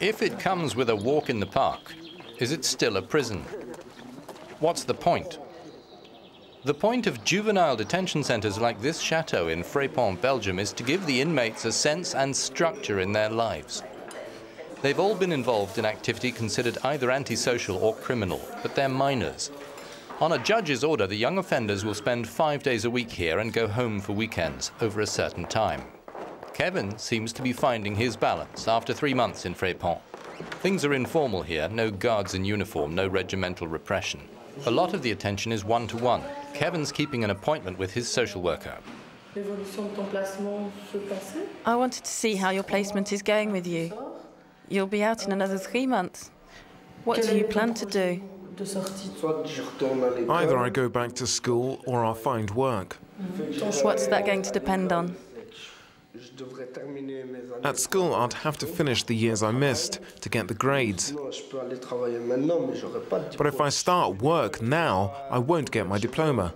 If it comes with a walk in the park, is it still a prison? What's the point? The point of juvenile detention centres like this chateau in Fraipont, Belgium, is to give the inmates a sense and structure in their lives. They've all been involved in activity considered either antisocial or criminal, but they're minors. On a judge's order, the young offenders will spend five days a week here and go home for weekends over a certain time. Kevin seems to be finding his balance after three months in Fraipont. Things are informal here, no guards in uniform, no regimental repression. A lot of the attention is one-to-one. Kevin's keeping an appointment with his social worker. I wanted to see how your placement is going with you. You'll be out in another three months. What do you plan to do? Either I go back to school or I'll find work. What's that going to depend on? At school, I'd have to finish the years I missed to get the grades. But if I start work now, I won't get my diploma.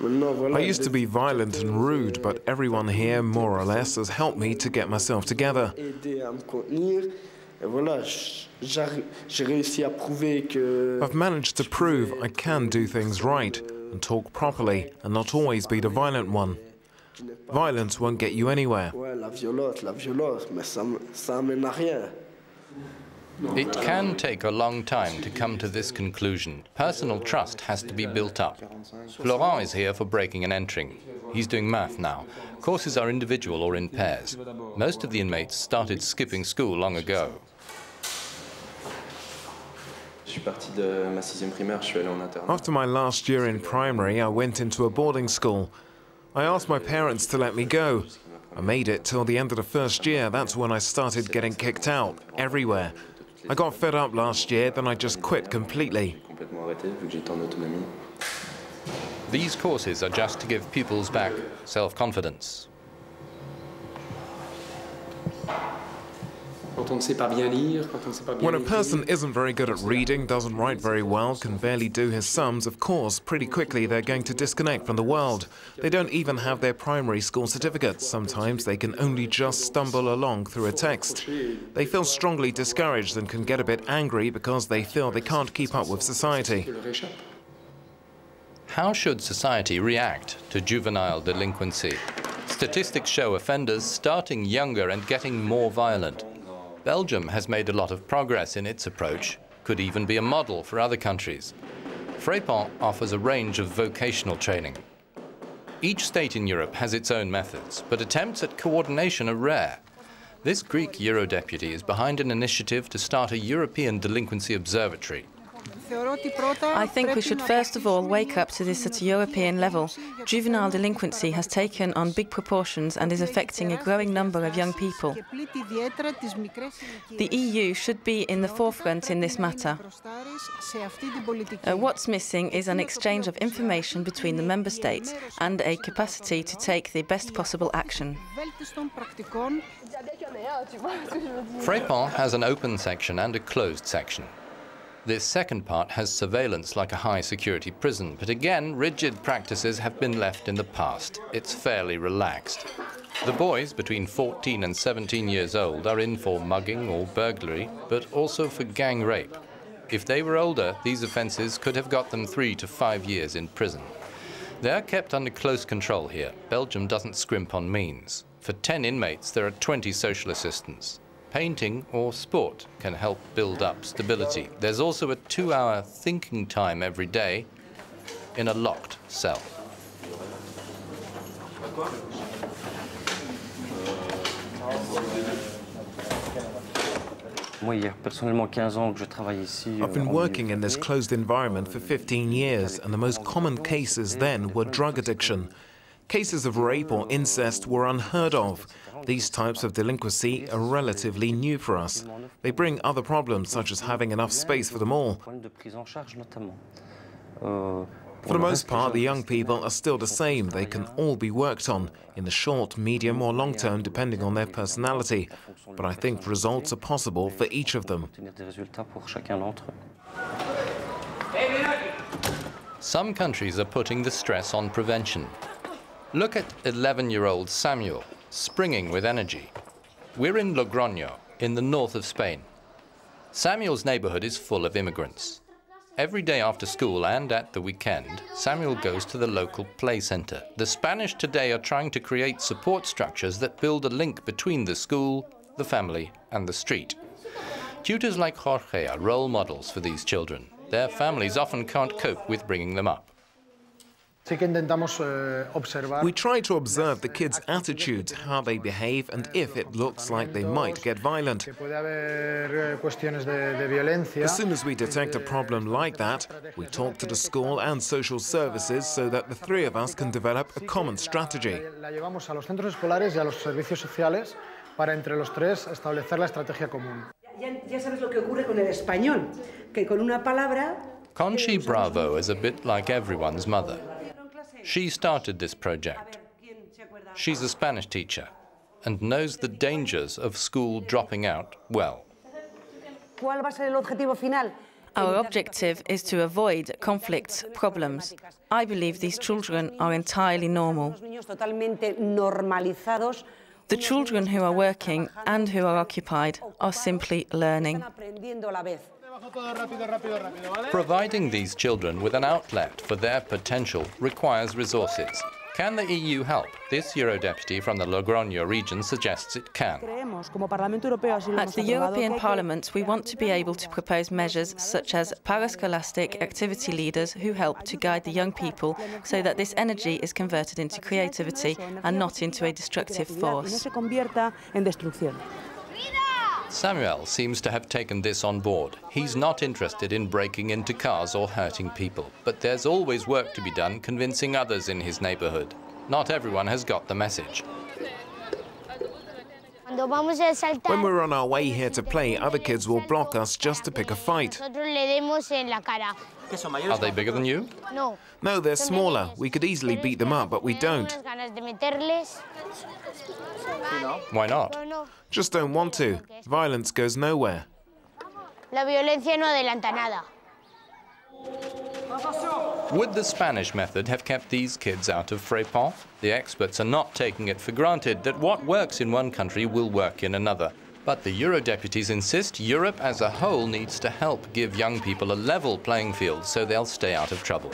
I used to be violent and rude, but everyone here, more or less, has helped me to get myself together. I've managed to prove I can do things right and talk properly and not always be the violent one. Violence won't get you anywhere. It can take a long time to come to this conclusion. Personal trust has to be built up. Florent is here for breaking and entering. He's doing math now. Courses are individual or in pairs. Most of the inmates started skipping school long ago. After my last year in primary, I went into a boarding school. I asked my parents to let me go. I made it till the end of the first year. That's when I started getting kicked out, everywhere. I got fed up last year, then I just quit completely. These courses are just to give pupils back self-confidence. When a person isn't very good at reading, doesn't write very well, can barely do his sums, of course, pretty quickly they're going to disconnect from the world. They don't even have their primary school certificates. Sometimes they can only just stumble along through a text. They feel strongly discouraged and can get a bit angry because they feel they can't keep up with society. How should society react to juvenile delinquency? Statistics show offenders starting younger and getting more violent. Belgium has made a lot of progress in its approach, could even be a model for other countries. Fraipont offers a range of vocational training. Each state in Europe has its own methods, but attempts at coordination are rare. This Greek Eurodeputy is behind an initiative to start a European delinquency observatory. I think we should first of all wake up to this at a European level. Juvenile delinquency has taken on big proportions and is affecting a growing number of young people. The EU should be in the forefront in this matter. Uh, what's missing is an exchange of information between the member states and a capacity to take the best possible action. Fraipont has an open section and a closed section. This second part has surveillance like a high security prison, but again, rigid practices have been left in the past. It's fairly relaxed. The boys between 14 and 17 years old are in for mugging or burglary, but also for gang rape. If they were older, these offences could have got them three to five years in prison. They are kept under close control here. Belgium doesn't scrimp on means. For 10 inmates, there are 20 social assistants. Painting or sport can help build up stability. There's also a two-hour thinking time every day in a locked cell. I've been working in this closed environment for 15 years, and the most common cases then were drug addiction. Cases of rape or incest were unheard of. These types of delinquency are relatively new for us. They bring other problems, such as having enough space for them all. For the most part, the young people are still the same. They can all be worked on, in the short, medium or long term, depending on their personality. But I think results are possible for each of them. Some countries are putting the stress on prevention. Look at 11-year-old Samuel, springing with energy. We're in Logroño, in the north of Spain. Samuel's neighborhood is full of immigrants. Every day after school and at the weekend, Samuel goes to the local play center. The Spanish today are trying to create support structures that build a link between the school, the family, and the street. Tutors like Jorge are role models for these children. Their families often can't cope with bringing them up. Eh, we try to observe the kids' attitudes, how they behave, and if it looks like they might get violent. Eh, as soon as we detect a problem like that, we talk to the school and social services so that the three of us can develop a common strategy. Conchi Bravo is a bit like everyone's mother. She started this project. She's a Spanish teacher and knows the dangers of school dropping out well. Our objective is to avoid conflicts, problems. I believe these children are entirely normal. The children who are working and who are occupied are simply learning. Providing these children with an outlet for their potential requires resources. Can the EU help? This Eurodeputy from the Logroño region suggests it can. At the European Parliament, we want to be able to propose measures such as parascholastic activity leaders who help to guide the young people so that this energy is converted into creativity and not into a destructive force. Samuel seems to have taken this on board. He's not interested in breaking into cars or hurting people, but there's always work to be done convincing others in his neighborhood. Not everyone has got the message. When we're on our way here to play, other kids will block us just to pick a fight. Are they bigger than you? No. No, they're smaller. We could easily beat them up, but we don't. Why not? Just don't want to. Violence goes nowhere. La violencia no adelanta nada. Would the Spanish method have kept these kids out of Fraipont? The experts are not taking it for granted that what works in one country will work in another. But the Eurodeputies insist Europe as a whole needs to help give young people a level playing field so they'll stay out of trouble.